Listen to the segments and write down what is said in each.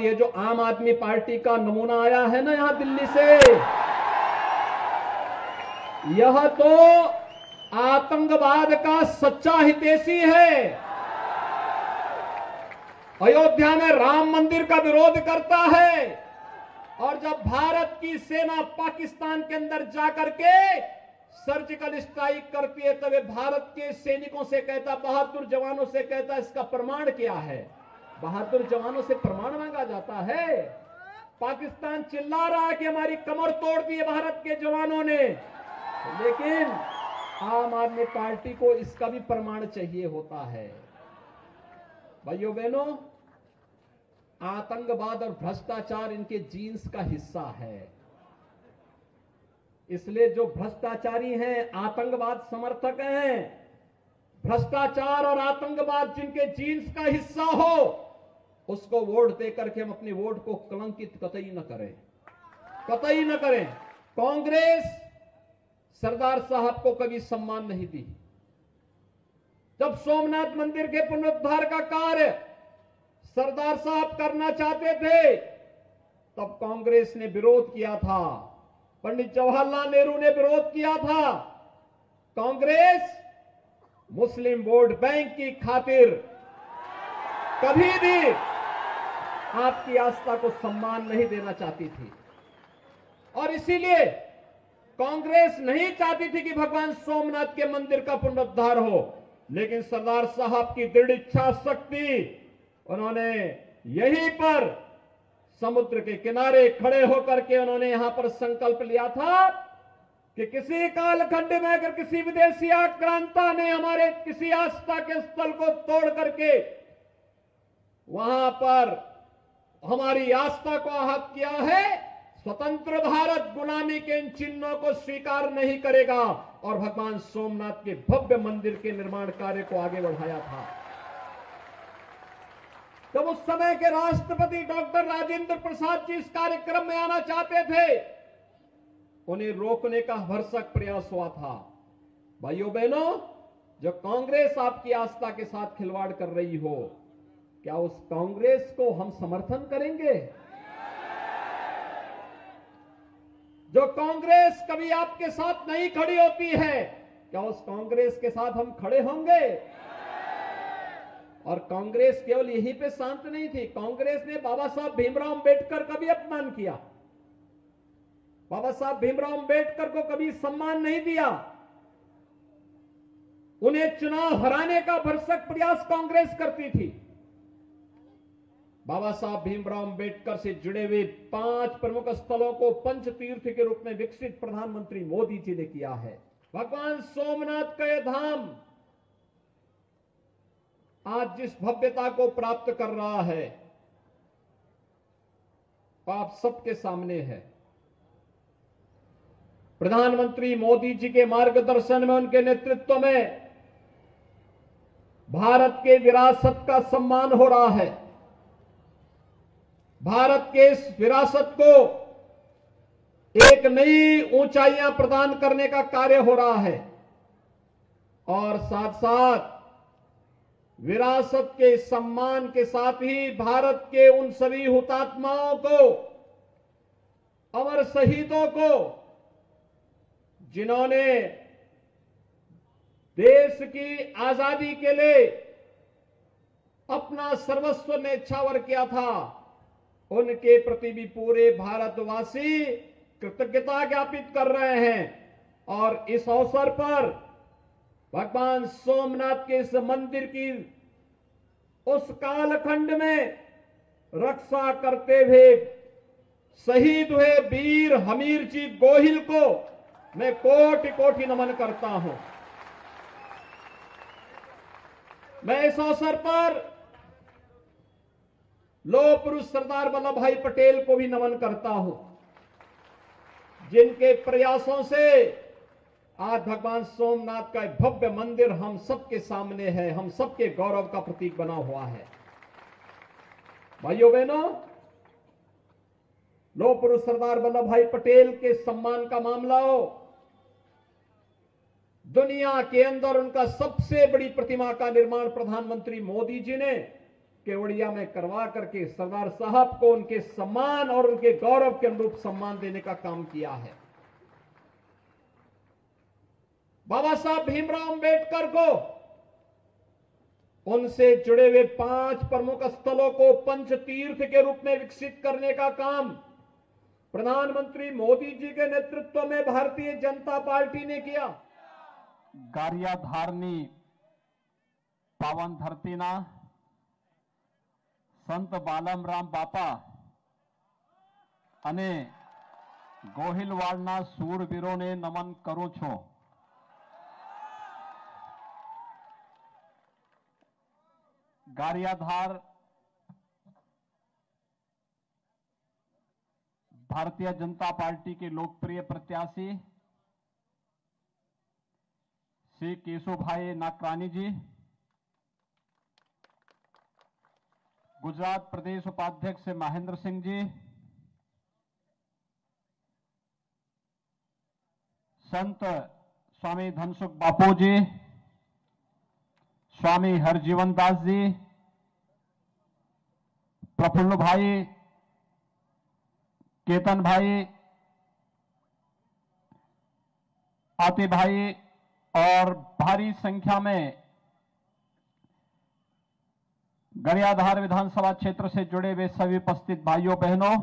ये जो आम आदमी पार्टी का नमूना आया है ना यहाँ दिल्ली से? यह तो आतंकवाद का सच्चा हितेशी है। अयोध्या में राम मंदिर का विरोध करता है, और जब भारत की सेना पाकिस्तान के अंदर जाकर के सर्जिकल स्ट्राइक करती है, तब भारत के सैनिकों से कहता बहादुर जवानों से कहता इसका प्रमाण क्या है? बहादुर जवानों से प्रमाण मांगा जाता है। पाकिस्तान चिल्ला रहा है कि हमारी कमर तोड़ दी है भारत के जवानों ने। लेकिन आम आदमी पार्टी को इसका भी प्रमाण चाहिए होता है। भाइयों बहनों, आतंकवाद और भ्रष्टाचार इनके जीन्स का हिस्सा है। इसलिए जो भ्रष्टाचारी हैं, आतंकवाद समर्थक हैं, भ्रष्टाचार और आतंकवाद जिनके जीन्स का हिस्सा हो उसको वोट देकर के हम अपने वोट को कलंकित कतई न करें। कतई न करें। कांग्रेस सरदार साहब को कभी सम्मान नहीं दी। जब सोमनाथ मंदिर के पुनरुद्धार का कार्य सरदार साहब करना चाहते थे, तब कांग्रेस ने विरोध किया था। पंडित जवाहरलाल नेहरू ने विरोध किया था। कांग्रेस मुस्लिम वोट बैंक की खातिर कभी भी आपकी आस्था को सम्मान नहीं देना चाहती थी। और इसीलिए कांग्रेस नहीं चाहती थी कि भगवान सोमनाथ के मंदिर का पुनरुद्धार हो, लेकिन सरदार साहब की दृढ़ इच्छा, शक्ति, उन्होंने यहीं पर समुद्र के किनारे खड़े होकर के उन्होंने यहाँ पर संकल्प लिया था कि किसी कालखंड में अगर किसी विदेशी आक्रांता ने हमारे किसी आस्था के स्थल को तोड़ करके वहाँ पर हमारी आस्था को आहत किया है, स्वतंत्र भारत गुलामी के इन चिन्हों को स्वीकार नहीं करेगा। और भगवान सोमनाथ के भव्य मंदिर के निर्माण कार्य को आगे बढ़ाया था। जब उस समय के राष्ट्रपति डॉक्टर राजेंद्र प्रसाद जी इस कार्यक्रम में आना चाहते थे, उन्हें रोकने का भरसक प्रयास हुआ था। भाइयों बहनों जो कांग्रेस आपकी आस्था के साथ खिलवाड़ कर रही हो क्या उस कांग्रेस को हम समर्थन करेंगे? जो कांग्रेस कभी आपके साथ नहीं खड़ी होती है, क्या उस कांग्रेस के साथ हम खड़े होंगे? और कांग्रेस केवल यहीं पे शांत नहीं थी। कांग्रेस ने बाबा साहब भीमराव अंबेडकर का भी अपमान किया। बाबा साहब भीमराव अंबेडकर को कभी सम्मान नहीं दिया। उन्हें चुनाव हराने का भरसक प्रयास कांग्रेस करती थी। बाबा साहब भीमराव अंबेडकर से जुड़े हुए पाँच प्रमुख स्थलों को पंच तीर्थ के रूप में विकसित प्रधानमंत्री मोदी जी ने किया है। भगवान सोमनाथ का यह धाम आज जिस भव्यता को प्राप्त कर रहा है आप सबके सामने है। प्रधानमंत्री मोदी जी के मार्गदर्शन में, उनके नेतृत्व में भारत के विरासत का सम्मान हो रहा है। भारत के इस विरासत को एक नई ऊंचाइयाँ प्रदान करने का कार्य हो रहा है। और साथ साथ विरासत के सम्मान के साथ ही भारत के उन सभी हुतात्माओं को, अमर शहीदों को, जिन्होंने देश की आज़ादी के लिए अपना सर्वस्व नेच्छावर किया था उनके प्रति भी पूरे भारतवासी कृतज्ञता ज्ञापित कर रहे हैं। और इस अवसर पर भगवान सोमनाथ के इस मंदिर की उस कालखंड में रक्षा करते हुए शहीद हुए वीर हमीर जी गोहिल को मैं कोटि कोटि नमन करता हूँ। मैं इस अवसर पर लो पुरुष सरदार वल्लभ भाई पटेल को भी नमन करता हूँ। जिनके प्रयासों से आज भगवान सोमनाथ का भव्य मंदिर हम सबके सामने है, हम सबके गौरव का प्रतीक बना हुआ है। भाइयों बहनों, लो पुरुष सरदार वल्लभ भाई पटेल के सम्मान का मामला हो। दुनिया के अंदर उनका सबसे बड़ी प्रतिमा का निर्माण प्रधानमंत्री मोदी जी ने केवड़िया में करवा करके सरदार साहब को उनके सम्मान और उनके गौरव के अनुरूप सम्मान देने का काम किया है। बाबा साहब भीमराव अंबेडकर को, उनसे जुड़े हुए पाँच प्रमुख स्थलों को पंच तीर्थ के रूप में विकसित करने का काम प्रधानमंत्री मोदी जी के नेतृत्व में भारतीय जनता पार्टी ने किया। गारिया धारनी पावन धरती ना સંત બાલમરામ બાપા અને ગોહિલવાડના શૂરવીરોને નમન કરું છું ગારિયાધાર भारतीय जनता पार्टी के लोकप्रिय प्रत्याशी श्री केशुभाई नाकरानी जी गुजरात प्रदेश उपाध्यक्ष महेंद्र सिंह जी। संत स्वामी धनसुख बापू जी। स्वामी हरजीवन दास जी। प्रफुल्ल भाई। केतन भाई। आते भाई और भारी संख्या में गरियाधार विधानसभा क्षेत्र से जुड़े हुए सभी उपस्थित भाइयों, बहनों,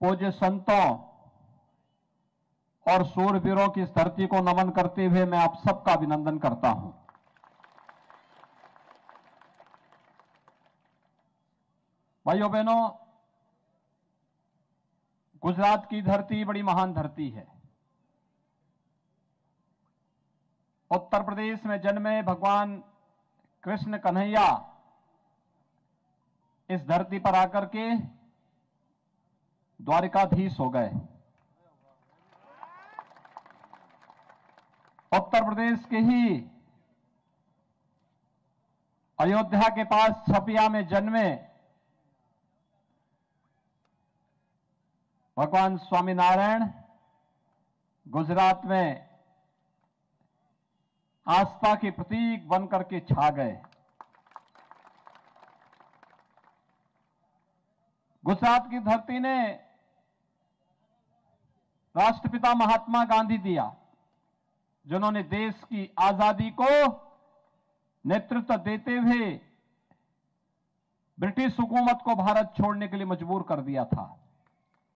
पूज्य संतों और सूरवीरों की इस धरती को नमन करते हुए मैं आप सबका अभिनंदन करता हूँ। भाइयों, बहनों, गुजरात की धरती बड़ी महान धरती है। उत्तर प्रदेश में जन्मे भगवान कृष्ण कन्हैया इस धरती पर आकर के द्वारिकाधीश हो गए। उत्तर प्रदेश के ही अयोध्या के पास छपिया में जन्मे भगवान स्वामीनारायण गुजरात में आस्था के प्रतीक बन करके छा गए। गुजरात की धरती ने राष्ट्रपिता महात्मा गांधी दिया, जिन्होंने देश की आज़ादी को नेतृत्व देते हुए ब्रिटिश हुकूमत को भारत छोड़ने के लिए मजबूर कर दिया था।